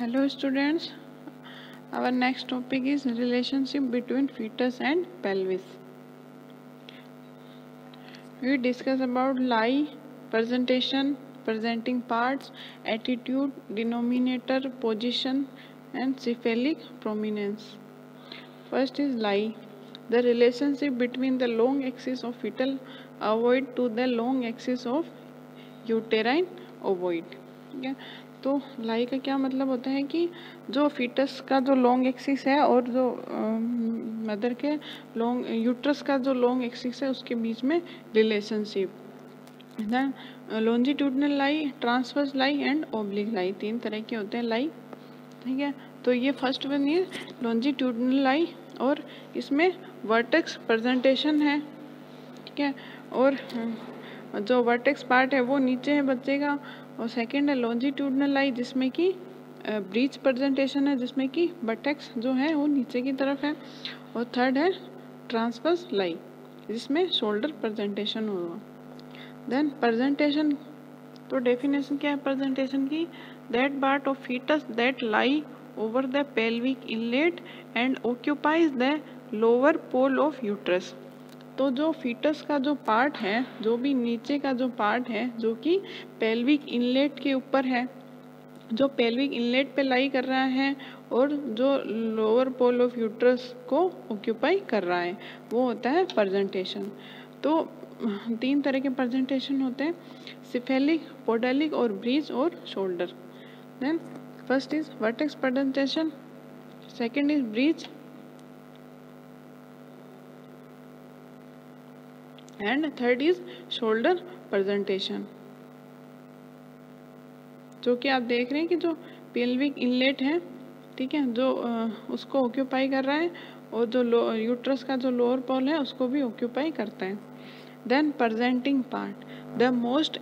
hello students. Our next topic is relationship between fetus and pelvis. We discuss about lie presentation presenting parts attitude denominator position and cephalic prominence. First is lie. The relationship between the long axis of fetal ovoid to the long axis of uterine ovoid? तो लाई का क्या मतलब होता है कि जो foetus का जो लॉन्ग एक्सिस है और जो मदर के लॉन्ग यूट्रस का जो लॉन्ग एक्सिस है, उसके बीच में relationship then longitudinal lie transverse lie and oblique lie, तीन तरह के होते हैं लाई. ठीक है? तो ये फ़र्स्ट वन ये लॉन्जिट्यूडनल लाई और इसमें वर्टेक्स प्रेजेंटेशन है. ठीक है? और जो वर्टेक्स पार्ट है, वो नीचे है बच्चे का. और सेकेंड है लॉन्जिट्यूडनल लाई जिसमें कि ब्रीच प्रेजेंटेशन है, जिसमें कि बटेक्स जो है, वो नीचे की तरफ़ है। और थर्ड है ट्रांसफर्स लाई जिसमें शोल्डर प्रेजेंटेशन होगा देन प्रेजेंटेशन तो डेफिनेशन क्या है प्रेजेंटेशन की? That part of foetus that lie over the pelvic inlet and occupies the lower pole of uterus तो जो फीटस का जो पार्ट है, जो भी नीचे का जो पार्ट है, जो कि पेल्विक इनलेट के ऊपर है, जो पेल्विक इनलेट पे लाई कर रहा है और जो लोअर पोल ऑफ़ यूट्रस को ऑक्यूपाई कर रहा है, वो होता है प्रेजेंटेशन तो तीन तरह के प्रेजेंटेशन होते हैं सिफेलिक पोडेलिक और ब्रीज और shoulder then first is vertex presentation second is breech and third is shoulder presentation जो कि आप देख रहे हैं कि जो पेल्विक इनलेट है, ठीक है, जो उसको ऑक्यूपाई कर रहा है और जो यूट्रस का जो लोअर पॉल है, उसको भी ऑक्यूपाई करता है। Then presenting part the most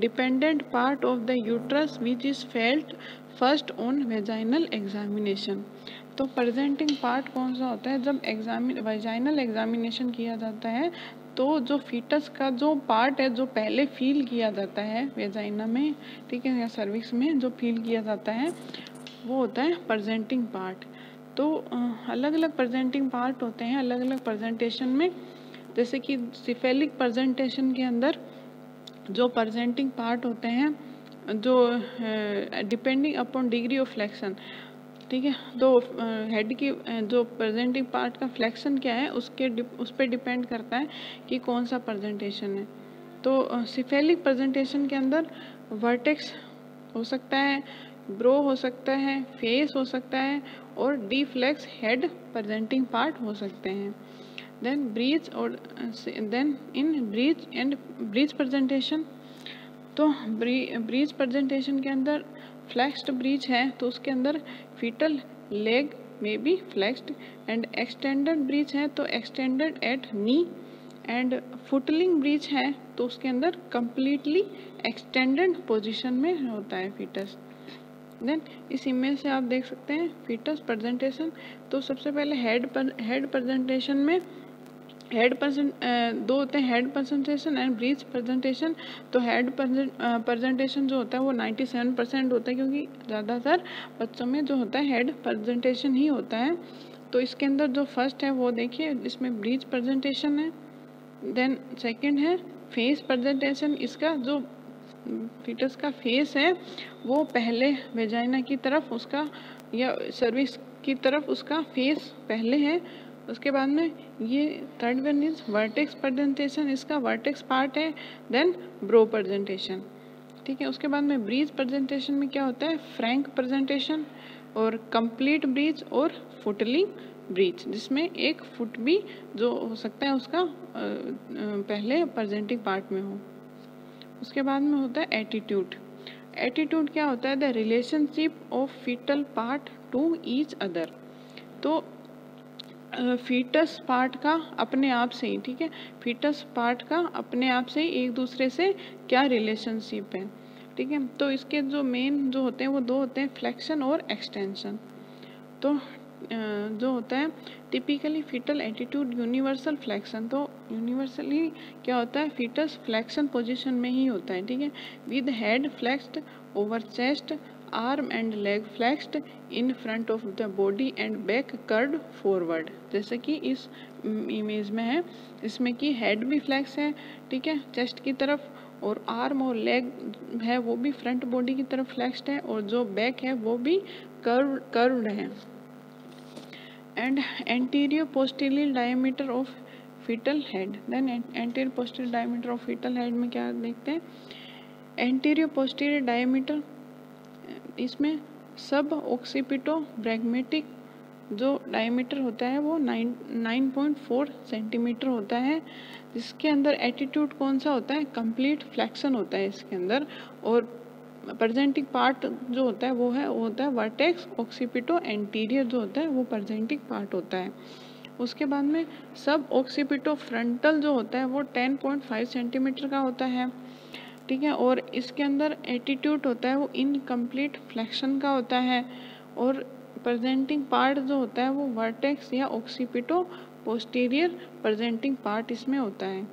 dependent part of the uterus which is felt first on vaginal examination तो प्रजेंटिंग पार्ट कौन सा होता है? जब एग्जामिन वेजाइनल एग्जामिनेशन किया जाता है तो जो फीटस का जो पार्ट है, जो पहले फील किया जाता है वेजाइना में, ठीक है, या सर्विक्स में जो फील किया जाता है, वो होता है प्रेजेंटिंग पार्ट तो अलग अलग प्रेजेंटिंग पार्ट होते हैं अलग अलग प्रेजेंटेशन में। जैसे कि सिफेलिक प्रेजेंटेशन के अंदर जो प्रेजेंटिंग पार्ट होते हैं, जो depending upon degree of flexion ठीक है? तो हेड की जो प्रेजेंटिंग पार्ट का फ्लेक्शन क्या है, उसके उस पर डिपेंड करता है कि कौन सा प्रेजेंटेशन है। तो सिफेलिक प्रेजेंटेशन के अंदर वर्टेक्स हो सकता है ब्रो हो सकता है फेस हो सकता है और deflexed head presenting part हो सकते हैं। देन ब्रीज और then in breech and breech presentation तो ब्रीज प्रेजेंटेशन के अंदर फ्लैक्स्ड ब्रीज है तो उसके अंदर फीटल लेग में be flexed and extended breech है तो extended at knee and footling breech है तो उसके अंदर कंप्लीटली एक्सटेंडेड पोजीशन में होता है फीटस देन इस इमेज से आप देख सकते हैं फीटस प्रेजेंटेशन तो सबसे पहले हेड पर हेड प्रेजेंटेशन में हेड परसेंट दो होते हैं head presentation and breech presentation तो हेड प्रेजेंटेशन जो होता है वो 97 परसेंट होता है क्योंकि ज़्यादातर बच्चों में जो होता है हेड प्रेजेंटेशन ही होता है। तो इसके अंदर जो फ़र्स्ट है वो देखिए, इसमें ब्रीच प्रेजेंटेशन है देन सेकंड है फेस प्रेजेंटेशन इसका जो फीटस का फेस है, वो पहले वेजाइना की तरफ़ उसका या सर्विस की तरफ़ उसका फेस पहले है। उसके बाद में ये third one is vertex presentation इसका वर्टेक्स पार्ट है देन ब्रो प्रेजेंटेशन ठीक है, उसके बाद में ब्रीज प्रेजेंटेशन में क्या होता है? फ्रैंक प्रेजेंटेशन और कंप्लीट ब्रीज और फुटलिंग ब्रीज जिसमें एक फुट भी जो हो सकता है उसका पहले प्रेजेंटिंग पार्ट में हो। उसके बाद में होता है एटीट्यूड एटीट्यूड क्या होता है? The relationship of foetal part to each other तो फीटस पार्ट का अपने आप से ही, ठीक है? फीटस पार्ट का अपने आप से ही एक दूसरे से क्या रिलेशनशिप है, ठीक है? तो इसके जो मेन जो होते हैं, वो दो होते हैं फ्लेक्शन और एक्सटेंशन तो जो होता है typically foetal attitude universal flexion तो यूनिवर्सली क्या होता है फीटस फ्लेक्शन पोजीशन में ही होता है, ठीक है? With head flexed over chest arm and leg flexed in front of the body and back curved forward जैसे कि इस इमेज में है। इसमें कि हेड भी फ्लैक्स है, ठीक है? चेस्ट की तरफ़ और आर्म और लेग है, वो भी फ्रंट बॉडी की तरफ़ फ्लैक्सड है और जो बैक है, वो भी कर्व कर्व्ड है। And anterior posterior diameter of foetal head then anterior posterior diameter of foetal head में क्या देखते हैं? एंटीरियर पोस्टीरियर डायमीटर इसमें सब ऑक्सीपिटो ब्रैगमेटिक जो डायमीटर होता है वो nine nine point four centimetre होता है। जिसके अंदर एटीट्यूड कौन सा होता है? कंप्लीट फ्लैक्शन होता है इसके अंदर। और प्रजेंटिक पार्ट जो होता है वो है, वो होता है वर्टेक्स ऑक्सीपिटो एंटीरियर जो होता है वो प्रजेंटिक पार्ट होता है। उसके बाद में सब ऑक्सीपिटो फ्रंटल जो होता है वो टेन पॉइंट फाइव सेंटीमीटर का होता है। ठीक है, और इसके अंदर एटीट्यूड होता है, वो इनकम्प्लीट फ्लैक्शन का होता है, और प्रेजेंटिंग पार्ट जो होता है, वो वर्टेक्स या ऑक्सीपिटो पोस्टीरियर प्रेजेंटिंग पार्ट इसमें होता है।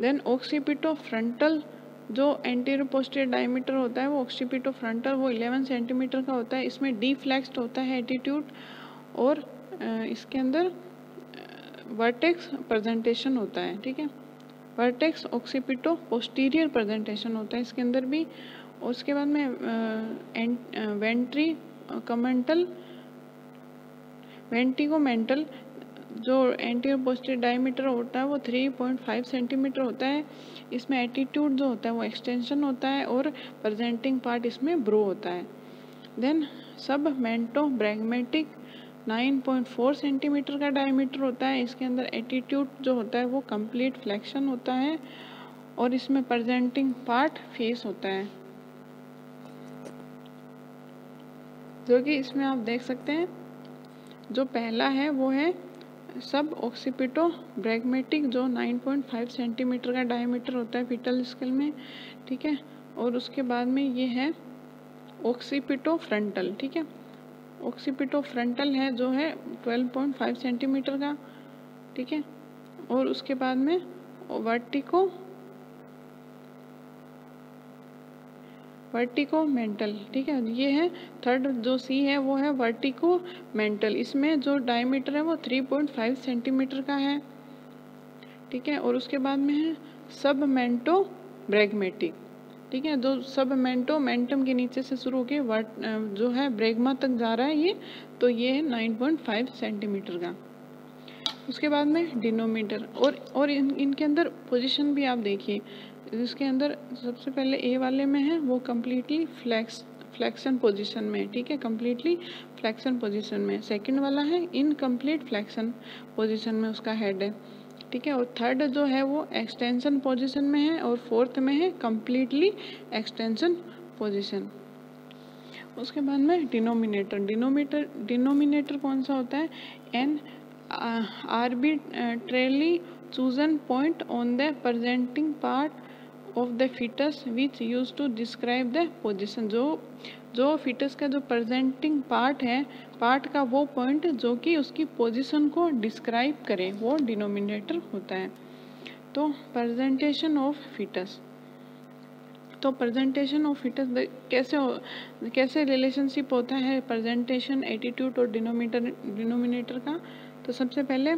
देन ऑक्सीपिटो फ्रंटल जो एंटीरियर पोस्टीरियर डायमीटर होता है, वो ऑक्सीपिटो फ्रंटल वो 11 सेंटीमीटर का होता है, इसमें डी फ्लैक्सड होता है एटीट्यूड और इसके अंदर वर्टेक्स प्रेजेंटेशन होता है, ठीक है। वर्टेक्स ऑक्सीपिटो पोस्टीरियर प्रेजेंटेशन होता है। इसके अंदर भी, उसके बाद में वेंट्री कमेंटल वेंटिगोमेंटल जो एंटीरियर पोस्टीरियर डायमीटर होता है, वो 3.5 सेंटीमीटर होता है। इसमें एटीट्यूड जो होता है, वो एक्सटेंशन होता है और प्रेजेंटिंग पार्ट इसमें ब्रो होता है। देन सब मेंटो ब्रैगमेटिक 9.4 सेंटीमीटर का डायमीटर होता है। इसके अंदर एटीट्यूड जो होता है, वो कंप्लीट फ्लेक्शन होता है और इसमें प्रेजेंटिंग पार्ट फेस होता है। जो कि इसमें आप देख सकते हैं, जो पहला है, वो है सब ऑक्सीपिटो ब्रैगमेटिक जो 9.5 सेंटीमीटर का डायमीटर होता है फिटल स्केल में, ठीक है? और उसके बाद में ये है ऑक्सीपिटो फ्रंटल ठीक है? ऑक्सीपिटो फ्रंटल है, जो है 12.5 सेंटीमीटर का, ठीक है? और उसके बाद में वर्टिको वर्टिको मेंटल ठीक है? ये है थर्ड जो सी है, वो है वर्टिको मेंटल इसमें जो डायमीटर है, वो 3.5 सेंटीमीटर का है, ठीक है? और उसके बाद में है सब मेंटो ब्रैगमेटिक ठीक है जो सब मेंटो मेंटम के नीचे से शुरू होकर वर्ट जो है, ब्रेगमा तक जा रहा है ये तो ये है नाइन पॉइंट फाइव सेंटीमीटर का। उसके बाद में डिनोमीटर, और और इन, इनके अंदर पोजीशन भी आप देखिए इसके अंदर सबसे पहले ए वाले में है, वो कम्प्लीटली फ्लैक्स फ्लैक्सन पोजीशन में ठीक है कम्प्लीटली फ्लैक्सन पोजीशन में सेकंड वाला है इनकम्प्लीट फ्लैक्सन पोजीशन में उसका हेड है। ठीक है, और थर्ड जो है वो एक्सटेंशन पोजिशन में है और फोर्थ में है कम्प्लीटली एक्सटेंशन पोजिशन उसके बाद में डिनोमिनेटर डिनोमीटर डिनोमिनेटर कौन सा होता है? An arbitrarily chosen point on the presenting part of the foetus which use to describe the position जो जो फिटस का जो प्रेजेंटिंग पार्ट है पार्ट का वो पॉइंट जो कि उसकी पोजीशन को डिस्क्राइब करे, वो डिनोमिनेटर होता है। तो प्रेजेंटेशन ऑफ़ फिटस तो प्रेजेंटेशन ऑफ़ फिटस कैसे कैसे रिलेशनशिप होता है प्रेजेंटेशन एटीट्यूड और डिनोमीटर डिनोमिनेटर का? तो सबसे पहले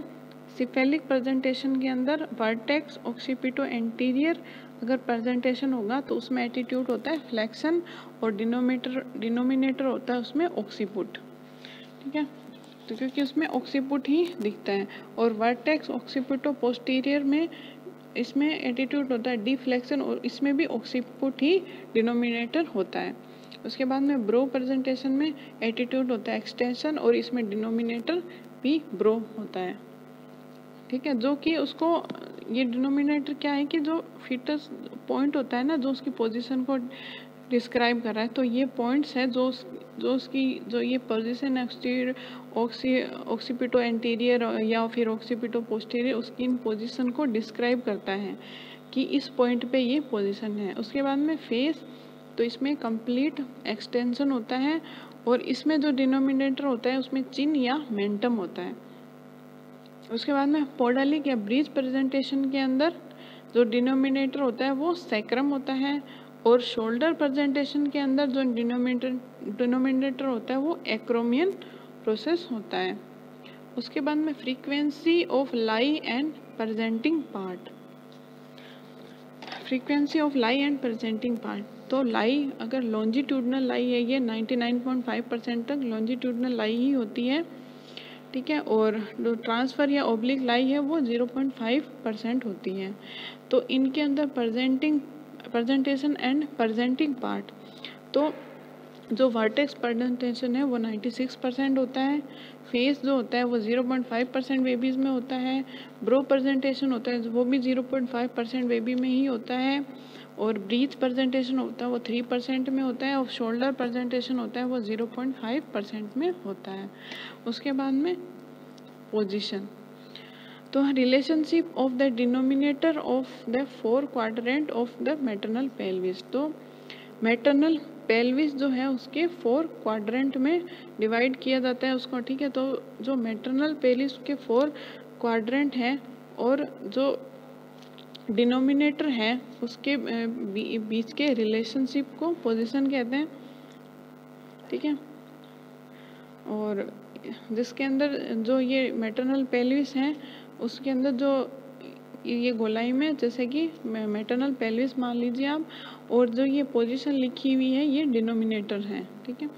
सिफेलिक प्रेजेंटेशन के अंदर वर्टेक्स ऑक्सीपिटो एंटीरियर अगर प्रेजेंटेशन होगा तो उसमें एटीट्यूड होता है फ्लेक्शन और डिनोमीटर डिनोमिनेटर होता है उसमें ऑक्सीपुट ठीक है? तो क्योंकि उसमें ऑक्सीपुट ही दिखता है और वर्टेक्स ऑक्सीपुटो पोस्टीरियर में इसमें एटीट्यूड होता है डिफ्लेक्शन और इसमें भी ऑक्सीपुट ही डिनोमिनेटर होता है. उसके बाद में ब्रो प्रेजेंटेशन में एटीट्यूड होता है एक्सटेंशन और इसमें डिनोमिनेटर भी ब्रो होता है. ठीक है, जो कि उसको, ये डिनोमिनेटर क्या है कि जो फिटस पॉइंट होता है ना, जो उसकी पोजीशन को डिस्क्राइब कर रहा है तो ये पॉइंट्स है जो जो उसकी, जो ये पोजीशन है ऑक्सी ऑक्सीपिटो एंटीरियर या फिर ऑक्सीपिटो पोस्टीरियर उसकी इन पोजीशन को डिस्क्राइब करता है कि इस पॉइंट पे ये पोजीशन है। उसके बाद में फेस तो इसमें कंप्लीट एक्सटेंशन होता है और इसमें जो डिनोमिनेटर होता है, उसमें चिन या मेंटम होता है। उसके बाद में पोडालिक या ब्रिज प्रेजेंटेशन के अंदर, जो डिनोमिनेटर होता है वो सैक्रम होता है, और शोल्डर प्रेजेंटेशन के अंदर जो डिनोमिनेटर डिनोमिनेटर होता है वो एक्रोमियन प्रोसेस होता है। उसके बाद में frequency of lie and presenting part frequency of lie and presenting part तो लाई अगर लॉन्जिट्यूडनल लाई है, ये 99.5 परसेंट तक लॉन्जिट्यूडनल लाई ही होती है। ठीक है, और जो ट्रांसफ़र या ओब्लिक लाई है, वो 0.5 परसेंट होती है। तो इनके अंदर presenting presentation and presenting part तो जो वर्टेक्स प्रजेंटेशन है, वो 96 परसेंट होता है फेस जो होता है, वो 0.5 परसेंट बेबीज़ में होता है ब्रो प्रजेंटेशन होता है, वो भी 0.5 परसेंट बेबी में ही होता है और ब्रीथ प्रेजेंटेशन होता है, वो थ्री परसेंट में होता है और शोल्डर प्रेजेंटेशन होता है, वो ज़ीरो पॉइंट फाइव परसेंट में होता है। उसके बाद में पोजिशन तो relationship of the denominator of the four quadrant of the maternal pelvis तो मेटरनल पेल्विस जो है, उसके फोर क्वाड्रेंट में डिवाइड किया जाता है उसको, ठीक है? तो जो मेटरनल पेल्विस के फोर क्वाड्रेंट हैं और जो डिनोमिनेटर है, उसके बीच के रिलेशनशिप को पोजीशन कहते हैं, ठीक है? और जिसके अंदर जो ये मेटरनल पेल्विस हैं, उसके अंदर जो ये गोलाई में, जैसे कि मेटरनल पेल्विस मान लीजिए आप, और जो ये पोजीशन लिखी हुई है, ये डिनोमिनेटर है, ठीक है?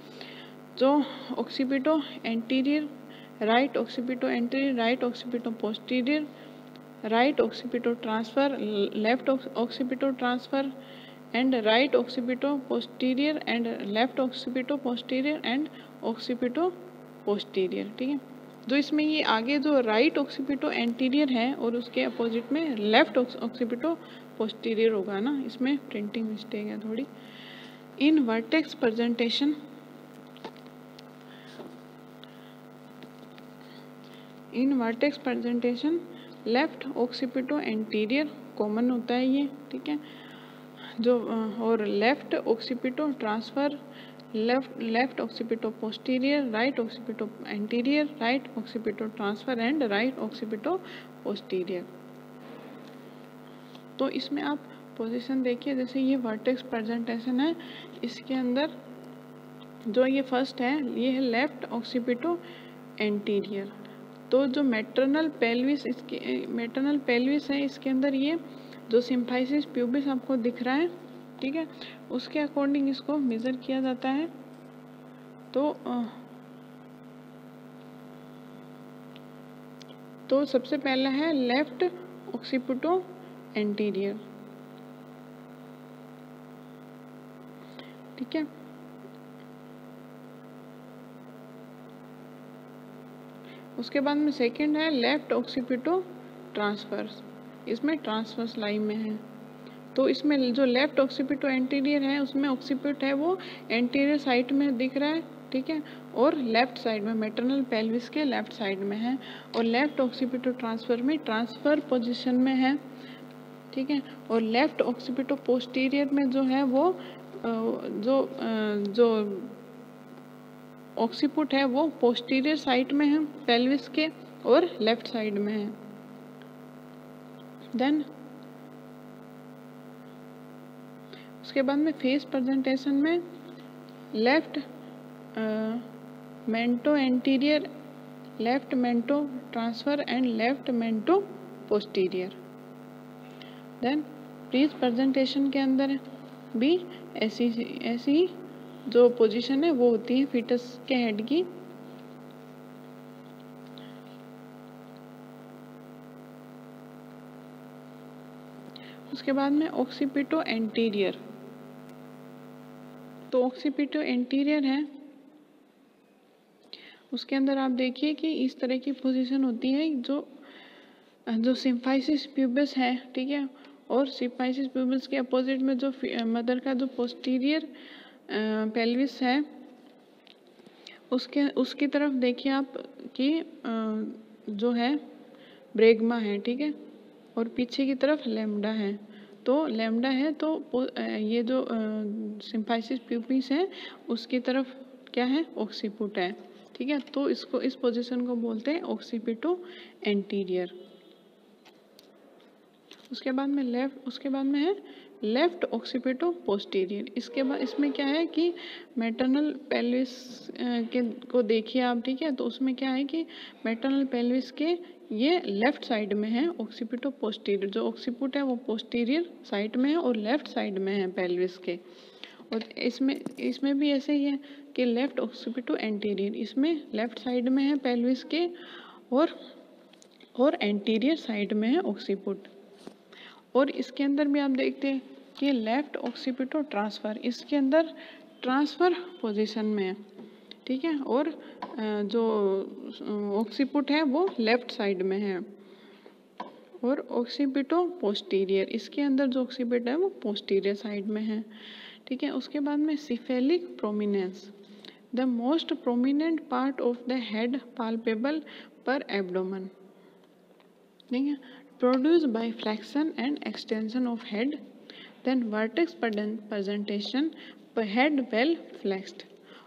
जो occipito anterior right occipito anterior right occipito posterior right occipito transverse left occipito transverse and right occipito posterior and left occipito posterior and occipito posterior ठीक है? तो इसमें ये आगे जो राइट ऑक्सीपिटो एंटीरियर है, और उसके अपोजिट में लेफ़्ट ऑक्सीपिटो पोस्टीरियर होगा ना? इसमें प्रिंटिंग मिस्टेक है थोड़ी। In vertex presentation in vertex presentation left occipito anterior common होता है ये, ठीक है? जो, और left occipito transverse left left occipito posterior right occipito anterior right occipito transverse and right occipito posterior तो इसमें आप पोजीशन देखिए, जैसे ये वर्टेक्स प्रेजेंटेशन है, इसके अंदर जो ये फ़र्स्ट है, ये है लेफ़्ट ऑक्सीपिटो एंटीरियर तो जो मेटरनल पेल्विस इसके मेटरनल पेल्विस है, इसके अंदर ये जो सिम्फाइसिस प्यूबिस आपको दिख रहा है, ठीक है, उसके अकॉर्डिंग इसको मेज़र किया जाता है। तो तो सबसे पहला है लेफ़्ट ऑक्सीपुटो एंटीरियर ठीक है उसके बाद में सेकंड है लेफ़्ट ऑक्सीपिटो ट्रांसफर्स इसमें ट्रांसफर्स लाइन में है। तो इसमें जो लेफ़्ट ऑक्सीपिटो एंटीरियर है, उसमें ऑक्सीपिट है वो एंटीरियर साइड में दिख रहा है, ठीक है? और लेफ़्ट साइड में मेटरनल पेल्विस के लेफ़्ट साइड में है। और लेफ़्ट ऑक्सीपिटो ट्रांसफ़र में ट्रांसफ़र पोजिशन में है, ठीक है? और लेफ़्ट ऑक्सीपिटो पोस्टीरियर में जो है वो जो जो ऑक्सीपुट है, वो पोस्टीरियर साइड में है पेल्विस के और लेफ़्ट साइड में है। देन उसके बाद में फेस प्रेजेंटेशन में left mento anterior left mento transverse and left mento posterior then please presentation के अंदर भी ऐसी ऐसी जो पोजीशन है, वो होती है फीटस के हेड की। उसके बाद में ऑक्सीपिटो एंटीरियर तो ऑक्सीपिटो एंटीरियर है। उसके अंदर आप देखिए कि इस तरह की पोजीशन होती है जो जो सिम्फाइसिस प्यूबस है, ठीक है? और सिम्फाइसिस प्यूबस के अपोजिट में जो मदर का जो पोस्टीरियर पेल्विस है। उसके, उसकी तरफ़ देखिए आप कि जो है, ब्रेगमा है, ठीक है? और पीछे की तरफ़ लेमडा है। तो लेमडा है तो ये जो सिम्फाइसिस प्यूपिस है, उसकी तरफ़ क्या है? ऑक्सीपुट है, ठीक है? तो इसको, इस पोजीशन को बोलते हैं ऑक्सीपिटो एंटीरियर उसके बाद में लेफ़्ट उसके बाद में है लेफ़्ट ऑक्सीपिटो पोस्टीरियर इसके बाद इसमें क्या है कि मेटरनल पेल्विस के, को देखिए आप, ठीक है? तो उसमें क्या है कि मेटरनल पेल्विस के ये लेफ़्ट साइड में है ऑक्सीपिटो पोस्टीरियर जो ऑक्सीपुट है वो पोस्टीरियर साइड में है और लेफ़्ट साइड में है पेल्विस के. और इसमें इसमें भी ऐसे ही है कि लेफ़्ट ऑक्सीपिटो एंटीरियर इसमें लेफ़्ट साइड में है पेल्विस के और और एंटीरियर साइड में है ऑक्सीपुट और इसके अंदर भी आप देखते हैं कि लेफ़्ट ऑक्सीपिटो ट्रांसफ़र इसके अंदर ट्रांसफ़र पोजीशन में है, ठीक है? और जो ऑक्सीपुट है वो लेफ़्ट साइड में है। और ऑक्सीपिटो पोस्टीरियर इसके अंदर जो ऑक्सीपिट है वो पोस्टीरियर साइड में है, ठीक है? उसके बाद में cephalic prominence the most prominent part of the head palpable per abdomen ठीक है? Produce by flexion and extension of head then vertex presentation head well flexed.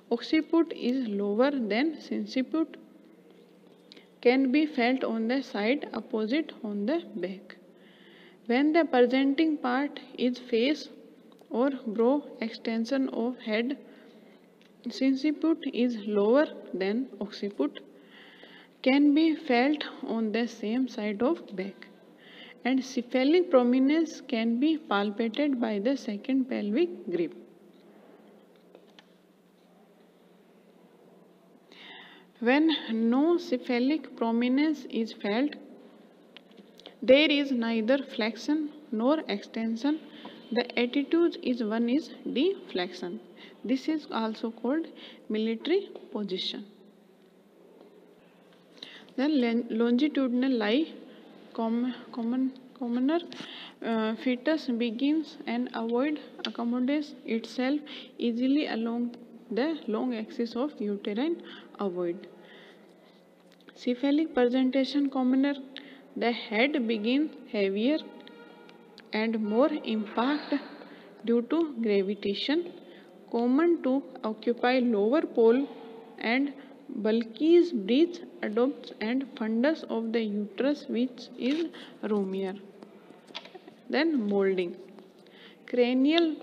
Occiput is lower than sinciput can be felt on the side opposite on the back. When the presenting part is face or brow extension of head sinciput is lower than occiput. Can be felt on the same side of back and cephalic prominence can be palpated by the second pelvic grip. When no cephalic prominence is felt, there is neither flexion nor extension. The attitude is one is deflection. This is also called military position. Then longitudinal lie common, common commoner uh, fetus begins and avoid accommodates itself easily along the long axis of uterine ovoid. Cephalic presentation commoner the head begins heavier and more impact due to gravitation common to occupy lower pole and Bulky's breech adopts and fundus of the uterus which is roomier. Then molding. Cranial,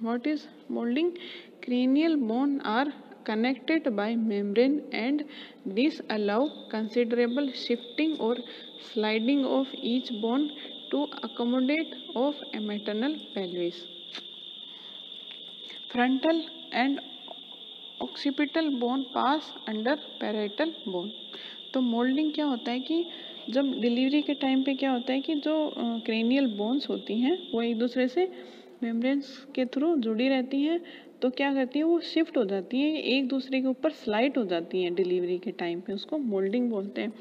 what is molding? Cranial bone are connected by membrane and this allow considerable shifting or sliding of each bone to accommodate of maternal pelvis. Frontal and occipital bone pass under parietal bone तो moulding क्या होता है कि जब delivery के time पे क्या होता है कि जो क्रेनियल बोन्स होती हैं, वो एक दूसरे से मेम्ब्रेन्स के थ्रू जुड़ी रहती हैं तो क्या करती है, वो शिफ्ट हो जाती हैं, एक दूसरे के ऊपर स्लाइड हो जाती हैं डिलीवरी के टाइम पे, उसको मोल्डिंग बोलते हैं।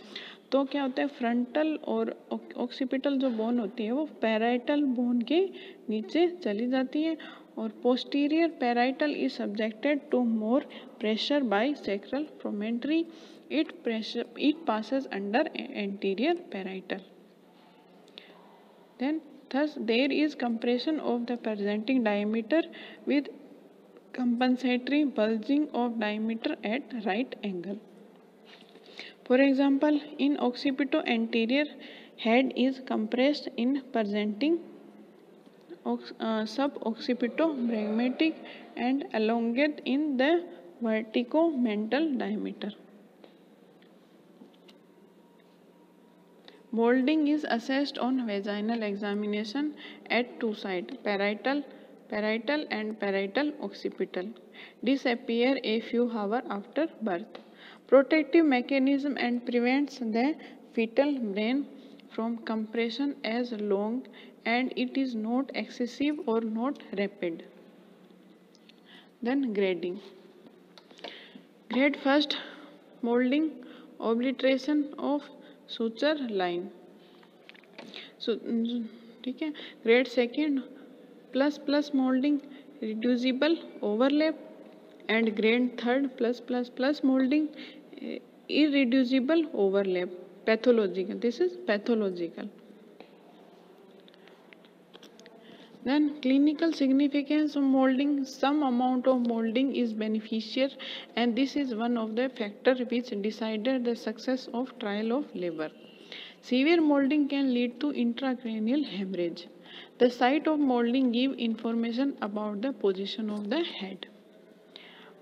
तो क्या होता है फ्रंटल और ऑक्सीपिटल जो बोन होती है, वो पैराइटल बोन के नीचे चली जाती है और posterior parietal is subjected to more pressure by sacral promontory it pressure it pass under anterior parietal then thus there is compression of the presenting diameter with compensatory bulging of diameter at right angle for example in occipito anterior head is compressed in presenting uh, suboccipito-brammatic and elongate in the vertigo-mental diameter. Molding is assessed on vaginal examination at two sides, parietal, parietal and parietal occipital. Disappear a few hours after birth Protective mechanism and prevents the fetal brain from compression as long and it is not excessive or not rapid. Then grading. Grade first molding obliteration of suture line. So ठीक है grade second plus plus moulding reducible overlap and grade third plus plus plus moulding irreducible overlap pathological this is pathological Then clinical significance of molding, some amount of molding is beneficial and this is one of the factor which decided the success of trial of labor. Severe molding can lead to intracranial hemorrhage. The site of molding give information about the position of the head.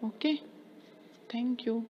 Okay. Thank you.